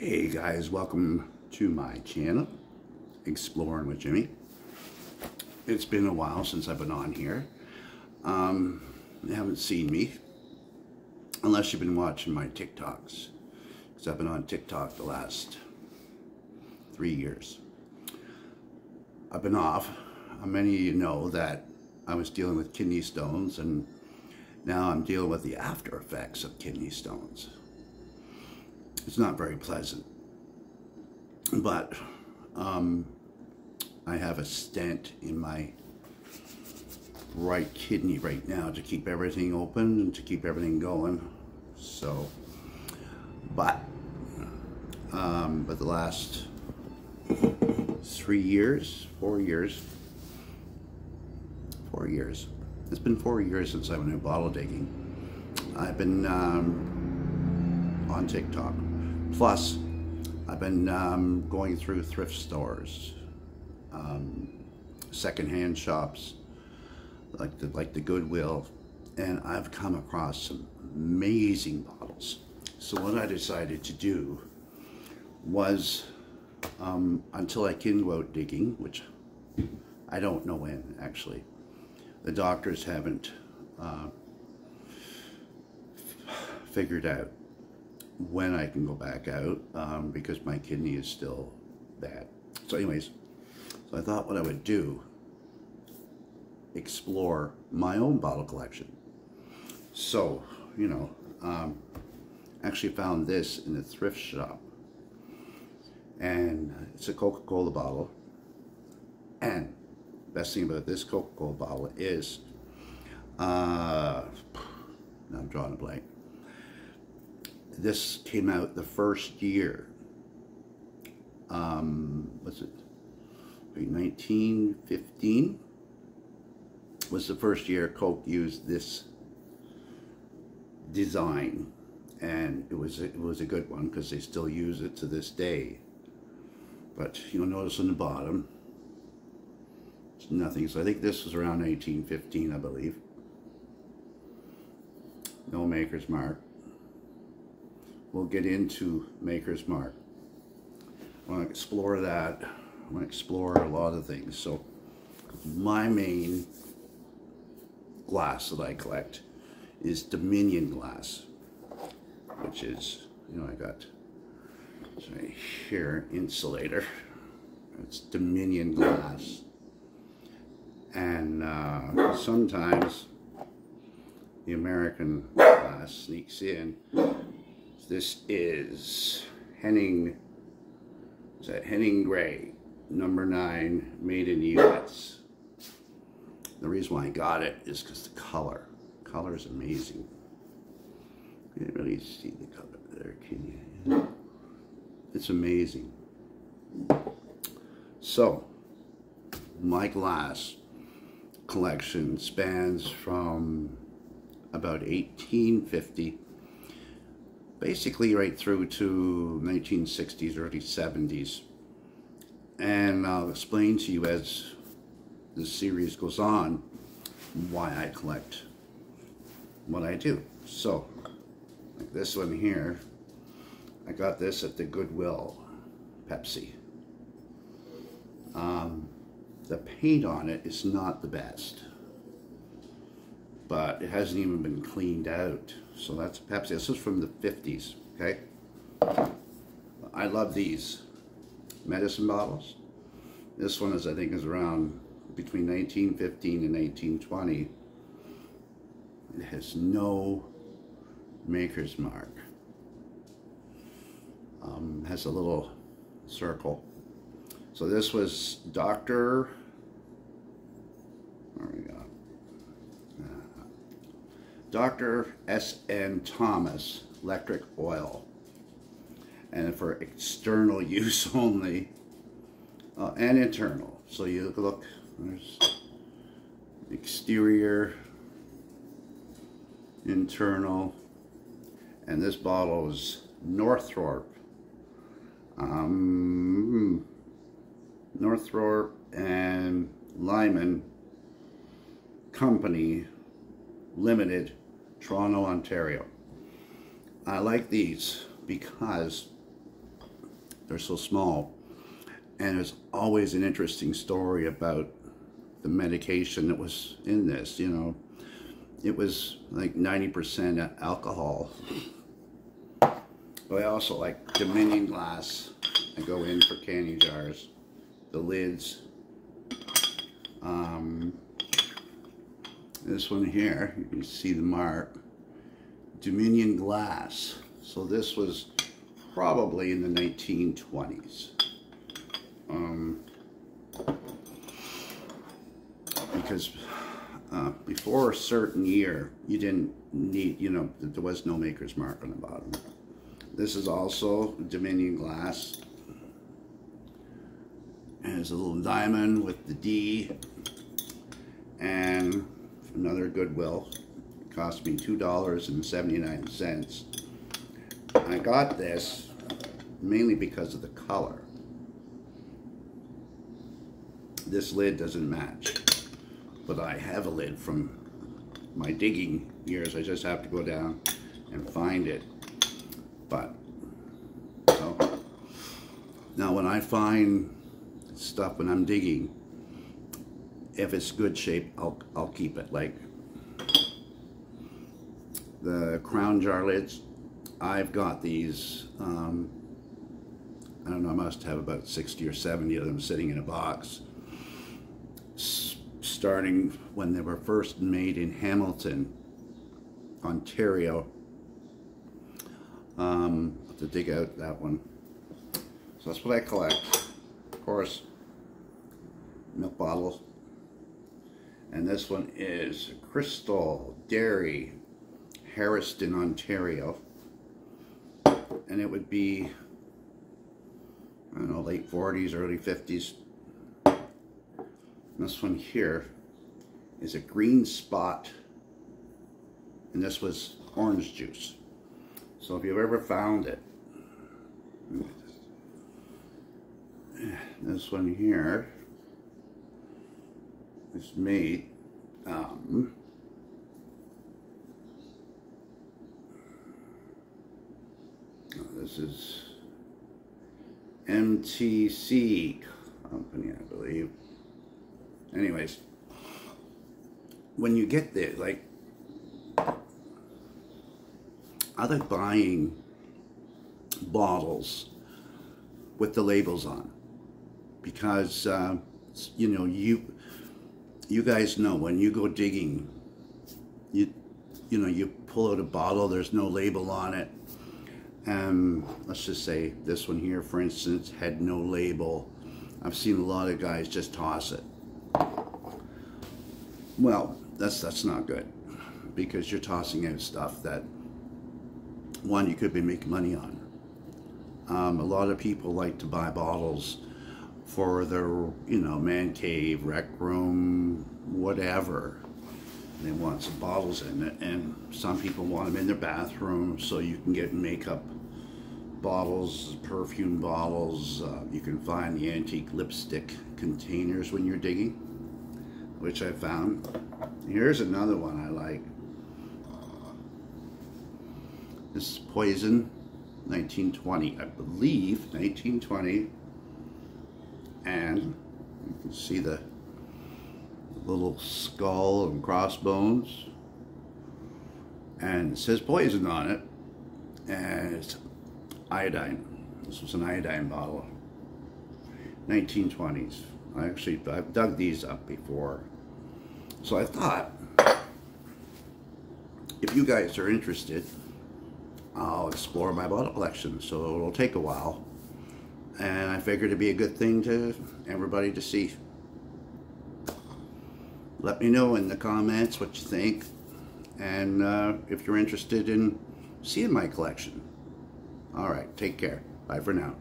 Hey guys, welcome to my channel, Exploring with Jimmy. It's been a while since I've been on here. Um, you haven't seen me, unless you've been watching my TikToks, because I've been on TikTok the last three years. I've been off. Many of you know that I was dealing with kidney stones, and now I'm dealing with the after effects of kidney stones it's not very pleasant. But um, I have a stent in my right kidney right now to keep everything open and to keep everything going. So, but, um, but the last three years, four years, four years. It's been four years since I went bottle digging. I've been um, on TikTok. Plus, I've been um, going through thrift stores, um, secondhand shops, like the, like the Goodwill, and I've come across some amazing bottles. So what I decided to do was, um, until I can go out digging, which I don't know when actually, the doctors haven't uh, figured out when I can go back out um, because my kidney is still bad. So anyways, so I thought what I would do, explore my own bottle collection. So, you know, um, actually found this in a thrift shop. And it's a Coca-Cola bottle. And best thing about this Coca-Cola bottle is, uh, I'm drawing a blank this came out the first year. Um, was it 1915? Was the first year Coke used this design, and it was it was a good one because they still use it to this day. But you'll notice on the bottom, it's nothing. So I think this was around 1915, I believe. No maker's mark we'll get into Maker's Mark. I want to explore that. I want to explore a lot of things. So my main glass that I collect is Dominion glass, which is, you know, I got right here, insulator. It's Dominion glass. And uh, sometimes the American glass sneaks in this is Henning, is that Hemingray, number nine, made in the U.S. The reason why I got it is because the color. Color is amazing. You can't really see the color there, can you? It's amazing. So, my glass collection spans from about 1850 basically right through to 1960s, early 70s. And I'll explain to you as the series goes on why I collect what I do. So, like this one here, I got this at the Goodwill Pepsi. Um, the paint on it is not the best, but it hasn't even been cleaned out. So that's Pepsi. This is from the 50s, okay? I love these medicine bottles. This one is, I think, is around between 1915 and 1920. It has no maker's mark. Um, has a little circle. So this was Dr. There we go. Dr. S.N. Thomas electric oil and for external use only uh, and internal. So you look, there's exterior, internal, and this bottle is Northrop. Um, Northrop and Lyman Company Limited Toronto, Ontario. I like these because they're so small. And there's always an interesting story about the medication that was in this, you know. It was like 90% alcohol. But I also like Dominion glass. I go in for candy jars. The lids. Um, this one here, you can see the mark. Dominion glass. So this was probably in the 1920s. Um, because uh, before a certain year, you didn't need, you know, there was no maker's mark on the bottom. This is also Dominion glass. And there's a little diamond with the D and another Goodwill. It cost me $2.79. I got this mainly because of the color. This lid doesn't match, but I have a lid from my digging years. I just have to go down and find it. But, so, now when I find stuff when I'm digging, if it's good shape, I'll, I'll keep it. Like the crown jar lids, I've got these, um, I don't know, I must have about 60 or 70 of them sitting in a box. S starting when they were first made in Hamilton, Ontario. Um, to dig out that one. So that's what I collect. Of course, milk bottle. And this one is Crystal Dairy, Harriston, Ontario. And it would be, I don't know, late 40s, early 50s. And This one here is a green spot. And this was orange juice. So if you've ever found it, this one here is made um, this is MTC company I believe. Anyways when you get there like I like buying bottles with the labels on? Because uh, you know you you guys know when you go digging you you know you pull out a bottle there's no label on it. And let's just say this one here for instance had no label. I've seen a lot of guys just toss it. Well that's that's not good because you're tossing out stuff that one you could be making money on. Um, a lot of people like to buy bottles for their, you know, man cave, rec room, whatever. They want some bottles in it, and some people want them in their bathroom so you can get makeup bottles, perfume bottles. Uh, you can find the antique lipstick containers when you're digging, which I found. Here's another one I like. This is Poison, 1920, I believe, 1920 and you can see the little skull and crossbones. And it says poison on it and it's iodine. This was an iodine bottle. 1920s I actually I've dug these up before. So I thought if you guys are interested I'll explore my bottle collection. So it'll take a while and I figured it'd be a good thing to everybody to see. Let me know in the comments what you think and uh, if you're interested in seeing my collection. All right, take care. Bye for now.